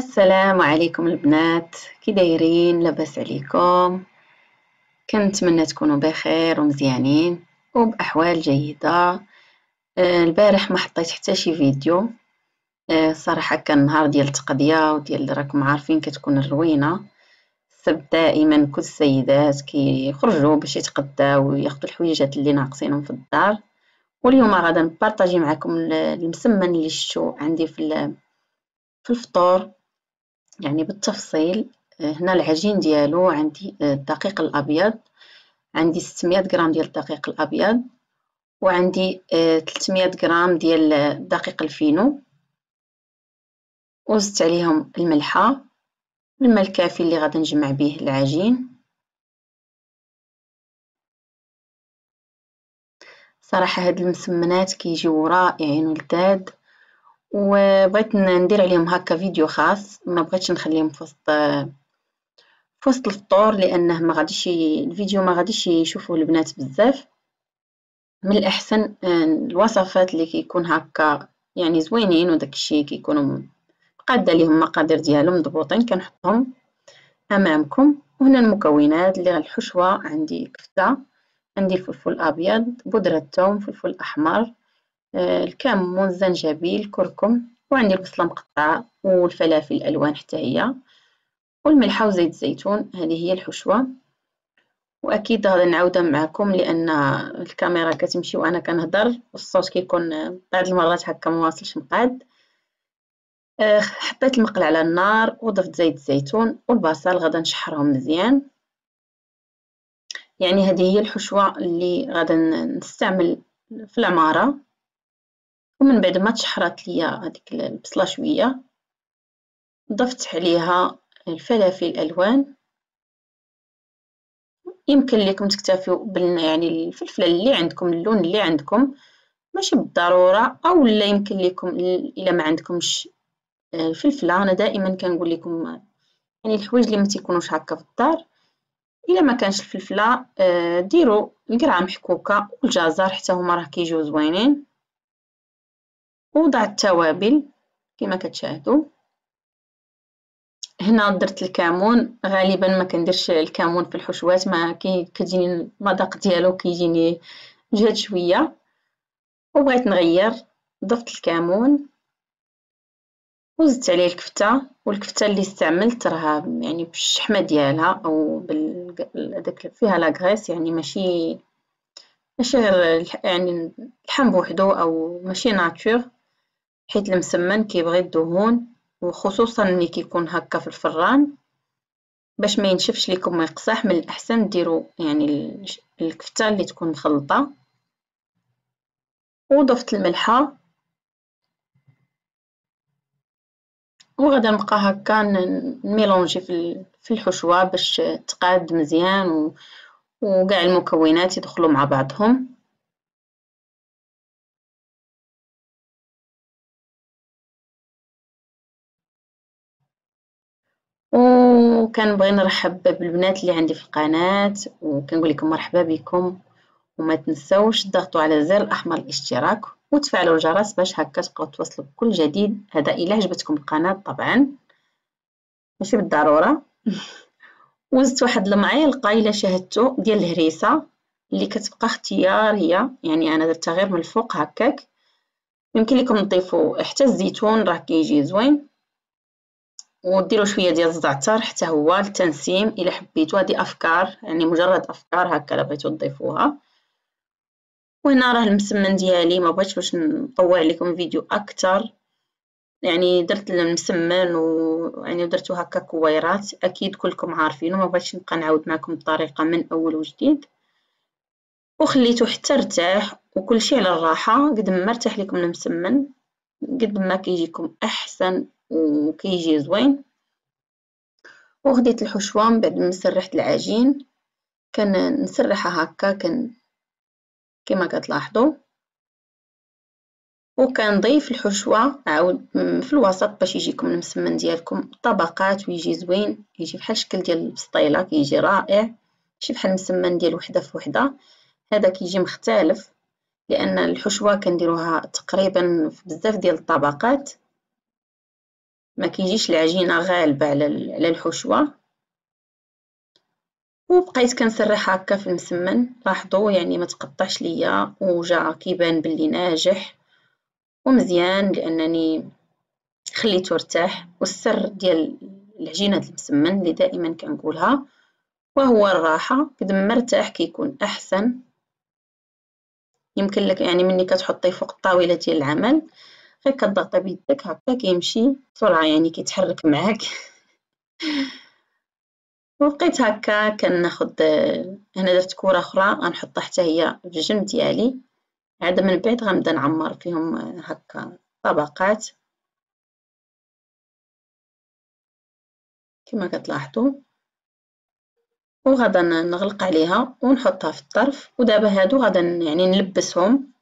السلام عليكم البنات. كي دايرين؟ لاباس عليكم. كنتمنى تكونوا بخير ومزيانين وبأحوال جيدة. آه، البارح ما حطيت حتى شي فيديو. آه، صراحة كان نهار ديال التقضية وديال راكم عارفين كتكون الروينة. السبت دائما كل السيدات كيخرجوا باش يتقداو وياخذوا الحويجات اللي ناقصينهم في الدار. واليوم غادا نبارطاجي معكم المسمن اللي شفتو عندي في في الفطور. يعني بالتفصيل آه، هنا العجين ديالو عندي آه، الدقيق الأبيض عندي 600 غرام ديال الدقيق الأبيض وعندي 300 آه، غرام ديال الدقيق الفينو. وزدت عليهم الملحة الماء الكافي اللي غادي نجمع به العجين. صراحة هاد المسمنات كيجيو رائعين ولذاذ وبغيت ندير عليهم هكا فيديو خاص ما بغيتش نخليهم في وسط في وسط الفطور لأنه ما غاديش الفيديو ما غاديش يشوفوه البنات بزاف. من الأحسن الوصفات اللي كيكون هكا يعني زوينين وداك الشيء كيكونوا قاده ليهم مقادير ديالهم مضبوطين كنحطهم أمامكم. وهنا المكونات اللي الحشوه عندي كفتة عندي فلفل ابيض بودرة ثوم فلفل احمر آه، الكمون الزنجبيل الكركم وعندي البصلة مقطعة والفلافل الألوان حتى هي والملحة وزيت الزيتون هذه هي الحشوة. وأكيد غادي نعاودها معكم لأن الكاميرا كتمشي وأنا كنهضر والصوت كيكون بعض المرات هكا مواصلش مقاد آه، حطيت المقله على النار وضفت زيت الزيتون والبصل غادا نشحرهم مزيان. يعني هذه هي الحشوة اللي غادا نستعمل في العمارة. ومن بعد ما تشحرات ليا هذيك البصلة شوية ضفت عليها الفلافل الألوان. يمكن لكم تكتفيو بال يعني الفلفله اللي عندكم اللون اللي عندكم ماشي بالضرورة أو لا يمكن لكم إلا ما عندكمش الفلفلة. آه، أنا دائما كنقول لكم يعني الحوايج اللي ما تيكونوش هكا في الدار إلا ما كانش الفلفلة آه، ديروا القرعة محكوكة والجزر حتى هما راه كيجيو زوينين. ووضع التوابل كما كتشاهدوا. هنا درت الكمون غالبا ما كنديرش الكمون في الحشوات ما كتجيني المذاق ديالو كيجيني جاد شوية. وبغيت نغير ضفت الكمون وزدت عليه الكفتة. والكفتة اللي استعملت راها يعني بالشحمة ديالها أو بال فيها لاغريس يعني ماشي ماشي غير يعني اللحم بوحدو أو ماشي ناتور حيت المسمن كيبغي الدهون وخصوصا ملي كيكون هكا في الفران باش ما ينشفش لكم ويقصح من الأحسن ديروا يعني الكفتة اللي تكون مخلطة. وضفت الملحة. وغادا نبقى هكا نميلونجي في الحشوة باش تقاد مزيان وكاع المكونات يدخلوا مع بعضهم. وكنبغي نرحب بالبنات اللي عندي في القناة وكنقول لكم مرحبا بكم. وما تنسوش تضغطوا على زر الأحمر الاشتراك وتفعلوا الجرس باش هكا تبقاو توصلوا بكل جديد. هذا إلا عجبتكم القناة طبعا. ماشي بالضرورة. وزدت واحد المعلقة إلا شاهدتو ديال الهريسة اللي كتبقى اختيار هي. يعني أنا درتها غير من الفوق هكاك. يمكن لكم تضيفوا حتى الزيتون راه كيجي زوين. وديروا شوية ديال الزعتر حتى هو للتنسيم إلا حبيتو. هذه أفكار يعني مجرد أفكار هكا بغيتو تضيفوها. وهنا راه المسمن ديالي ما بغيتش باش نطول عليكم فيديو أكثر يعني درت المسمن و يعني درتو هكا كويرات. أكيد كلكم عارفينه ما بغيتش نبقى نعاود معكم الطريقة من أول وجديد. وخليته حتى ارتاح وكل شيء على الراحة. قد ما ارتاح لكم المسمن قد ما كيجيكم أحسن وكيجي زوين. وخديت الحشوة من بعد ما سرحت العجين كان نسرحها هكا كان كما كتلاحظوا. وكنضيف الحشوة عاود في الوسط باش يجيكم المسمن ديالكم طبقات ويجي زوين يجي بحال الشكل ديال البسطيلة كيجي رائع. ماشي بحال المسمن ديال وحدة في وحدة. هذا كيجي مختلف لأن الحشوة كنديروها تقريبا في بزاف ديال الطبقات. ما كيجيش العجينة غالبة على على الحشوة. وبقيت كنسرح هكا في المسمن. لاحظوا يعني ما تقطعش ليا وجا كيبان بلي ناجح ومزيان لأنني خليته ارتاح والسر ديال العجينة المسمن اللي دائما كنقولها وهو الراحة. قد ما ارتاح كيكون أحسن. يمكن لك يعني مني كتحطيه فوق الطاولة ديال العمل. غير كتضغطي بيدك هكا كيمشي بسرعة يعني كيتحرك معاك. وبقيت هكا كناخد هنا درت كرة أخرى غنحطها حتى هي في الجنب ديالي. عاد من بعد غنبدا نعمر فيهم هكا طبقات. كما كتلاحظوا. وغادا نغلق عليها ونحطها في الطرف. ودابا هادو غادا يعني نلبسهم.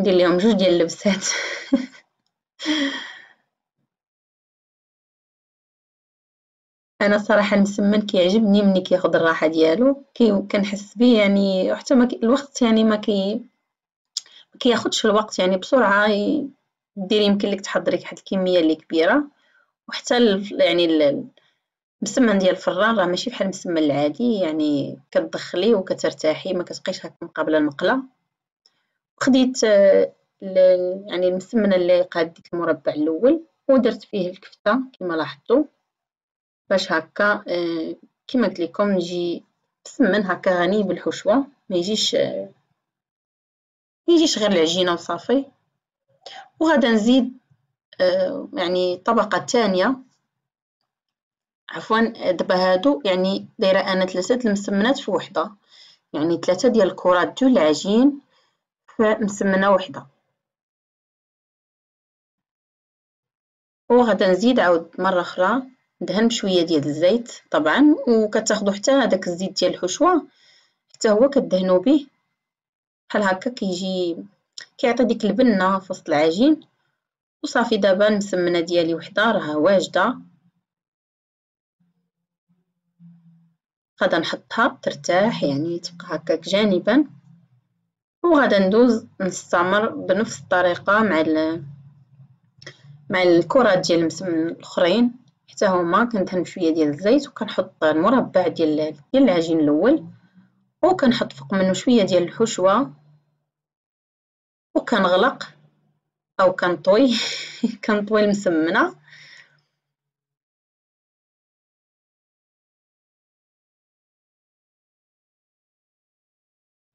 ندير لهم جوج ديال اللبسات أنا صراحة المسمن كيعجبني ملي كياخد الراحة ديالو. كي كنحس به يعني حتى ما الوقت يعني ما كي ما كياخدش الوقت يعني بسرعة ديري يمكن لك تحضري واحد الكمية اللي كبيرة. وحتى يعني المسمن ديال الفران راه ماشي بحال المسمن العادي يعني كتدخليه وكترتاحي ما كتبقيش هكا مقابلة المقلة. خديت يعني المسمنه اللي قاد ديك المربع الأول ودرت فيه الكفتة كما لاحظتوا باش هكا آه، كما قلت لكم نجي مسمن هكا غني بالحشوة ما يجيش ما يجيش غير العجينة وصافي. وغادا نزيد آه، يعني طبقة ثانية عفوا دابا هادو يعني دايرة أنا ثلاثة المسمنات في وحدة. يعني ثلاثة ديال الكرات ديال العجين في مسمنة وحدة. وغادا نزيد عاود مرة أخرى ندهن بشوية ديال الزيت طبعا وكتاخدو حتى هذاك الزيت ديال الحشوة حتى هو كدهنوا به بحال هكا كيجي كيعطي ديك البنة في وسط العجين. وصافي دابا المسمنة ديالي وحدة راه واجدة. غادا نحطها ترتاح يعني تبقى هكاك جانبا. وغادا ندوز نستمر بنفس الطريقة مع مع الكرات ديال المسمن الأخرين. حتى هما كندهن بشويه ديال الزيت وكنحط المربع ديال ديال العجين الأول وكنحط فوق منه شوية ديال الحشوة وكنغلق أو كنطوي. كنطوي المسمنة.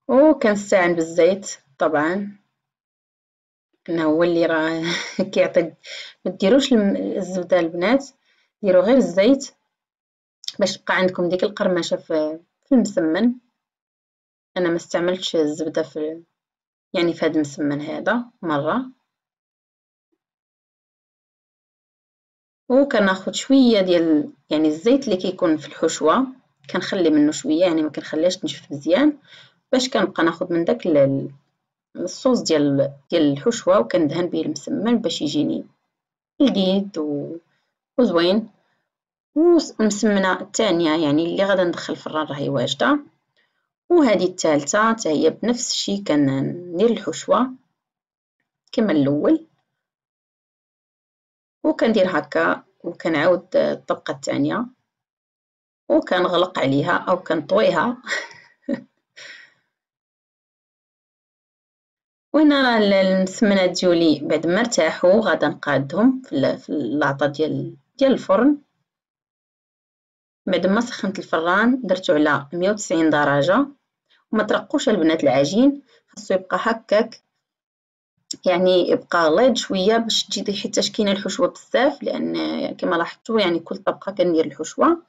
وكنستعن بالزيت طبعا. إنه هو اللي راه كيعطي ما ديروش الزبدة البنات ديروا غير الزيت باش تبقى عندكم ديك القرمشة في المسمن. أنا ما استعملتش الزبدة في يعني في هذا المسمن هذا مرة. وكناخذ شوية ديال يعني الزيت اللي كيكون في الحشوة كنخلي منه شوية يعني ما كنخليهاش تنشف مزيان. باش كنبقى ناخذ من داك الصوص ديال ديال الحشوة وكندهن به المسمن باش يجيني لذيذ وزوين. والمسمنة الثانية يعني اللي غادا ندخل الفران راهي واجدة. وهذه الثالثة حتى هي بنفس الشيء كندير الحشوة كما الأول. وكندير هكا وكنعاود الطبقة الثانية وكنغلق عليها أو كنطويها. وهنا راه المسمنات ديالي بعد ما ارتاحوا غادا نقادهم في اللاطه ديال ديال الفرن. بعد ما سخنت الفران درتو على 190 درجة. وما ترقوش البنات العجين خاصو يبقى هكاك. يعني يبقى غليظ شوية باش تجي حيتاش كاينة الحشوة بزاف لأن كما لاحظتوا يعني كل طبقة كندير الحشوة.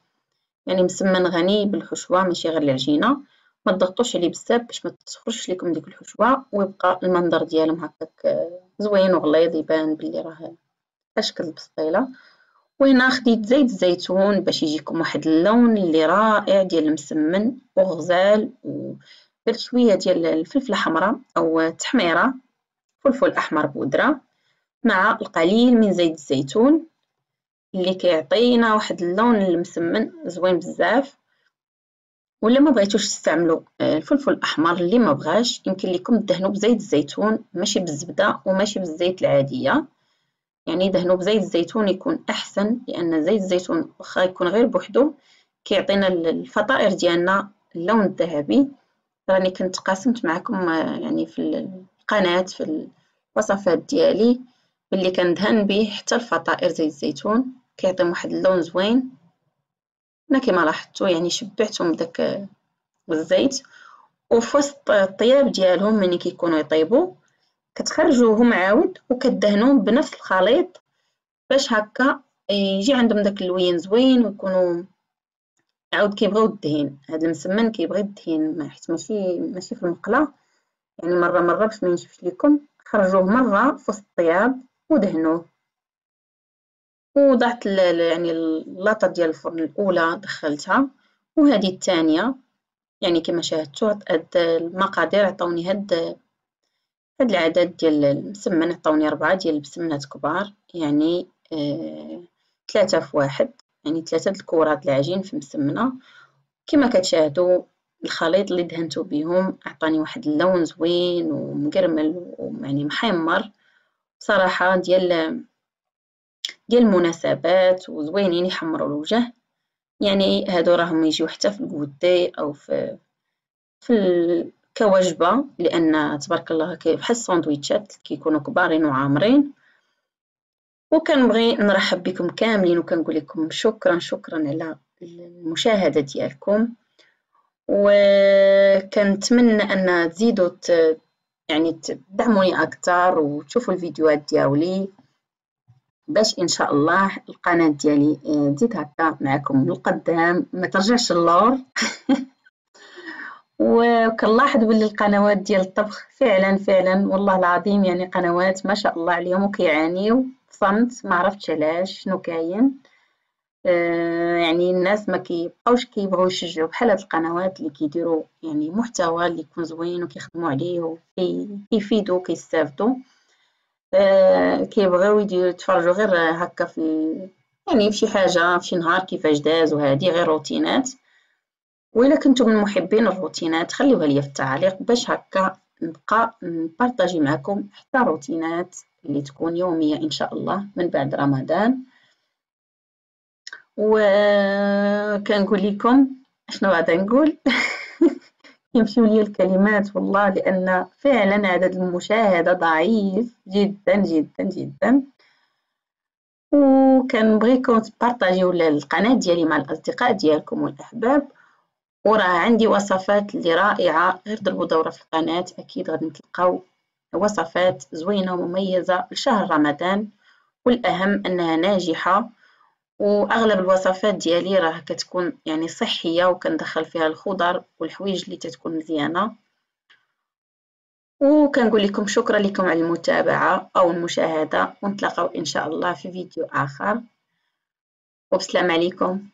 يعني مسمن غني بالحشوة ماشي غير العجينه ما تضغطوش عليه بزاف باش ما تخرجش لكم ديك الحشوة ويبقى المنظر ديالهم هكاك زوين وغليظ يبان بلي راه أشكل البسطيلة. وهنا خديت زيت الزيتون باش يجيكم واحد اللون اللي رائع ديال المسمن وغزال ودرت شوية ديال الفلفله حمراء أو تحميره فلفل أحمر بودرة مع القليل من زيت الزيتون اللي كيعطينا واحد اللون المسمن زوين بزاف. ولا ما بغيتوش تستعملوا آه، الفلفل الأحمر اللي ما بغاش يمكن لكم تدهنوا بزيت الزيتون ماشي بالزبدة وماشي بالزيت العادية. يعني دهنو بزيت الزيتون يكون أحسن لأن زيت الزيتون واخا يكون غير بوحدو كيعطينا الفطائر ديالنا اللون الذهبي. راني كنت قاسمت معكم آه، يعني في القناة في الوصفات ديالي باللي كندهن به حتى الفطائر زيت الزيتون كيعطيهم واحد اللون زوين. أنا كما لاحظتوا يعني شبعتهم بداك الزيت وفي وسط الطياب ديالهم ملي كيكونوا يطيبوا كتخرجوهم عاود وكدهنوهم بنفس الخليط باش هكا يجي عندهم داك اللوين زوين ويكونوا عاود كيبغيو الدهين هاد المسمن كيبغي الدهين حيت ماشي ماشي في المقلة يعني مره مرة باش ما ينشفش لكم خرجوه مرة في وسط الطياب ودهنوه. وضعت يعني اللاطه ديال الفرن الأولى دخلتها وهذه الثانية يعني كما شاهدتوا هاد المقادير عطاوني هاد هاد العدد ديال المسمن عطاوني ربعة ديال المسمنات كبار يعني آه ثلاثة في واحد يعني ثلاثة الكورات العجين في مسمنة. كما كتشاهدوا الخليط اللي دهنتو بهم عطاني واحد اللون زوين ومقرمل ويعني محمر. صراحة ديال ديال المناسبات وزوينين يحمروا الوجه. يعني هادو راهم يجيو حتى في الكوتي أو في في كوجبة لأن تبارك الله بحال الساندويتشات كيكونوا كبارين وعامرين. وكنبغي نرحب بكم كاملين وكنقول لكم شكرا شكرا على المشاهدة ديالكم. وكنتمنى أن تزيدوا يعني تدعموني أكثر وتشوفوا الفيديوهات ديالي. باش إن شاء الله القناة ديالي آه، تزيد هكا معكم للقدام ما ترجعش اللور وكنلاحظ بلي القنوات ديال الطبخ فعلا فعلا والله العظيم يعني قنوات ما شاء الله عليهم وكيعانيو. صمت ما عرفتش علاش شنو كاين؟ آه يعني الناس ما كيبقاوش كيبغيو يشجعوا بحال هاد القنوات اللي كيديروا يعني محتوى اللي يكون زوين وكيخدموا عليه وكيفيدوا وكيستافدوا. آه كيبغيو يتفرجوا غير هكا في يعني في شي حاجة في شي نهار كيفاش داز وهادي غير روتينات. وإلا كنتم من محبين الروتينات خليوها لي في التعليق باش هكا نبقى نبارطاجي معكم حتى روتينات اللي تكون يومية إن شاء الله من بعد رمضان. وكنقول لكم شنو غادا نقول؟ يمشيو لي الكلمات والله لأن فعلا عدد المشاهدة ضعيف جدا جدا جدا. وكنبغيكم تبارطاجيو القناة ديالي مع الأصدقاء ديالكم والأحباب. وراه عندي وصفات اللي رائعة غير ضربوا دورة في القناة أكيد غادي تلقاو وصفات زوينة ومميزة لشهر رمضان. والأهم أنها ناجحة وأغلب الوصفات ديالي راه كتكون يعني صحية وكندخل فيها الخضر والحويج اللي تتكون مزيانة. وكنقول لكم شكرا لكم على المتابعة أو المشاهدة ونتلاقاو إن شاء الله في فيديو آخر. وبسلام عليكم.